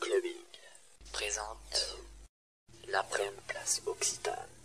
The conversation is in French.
Clubbing présente la première place Occitane.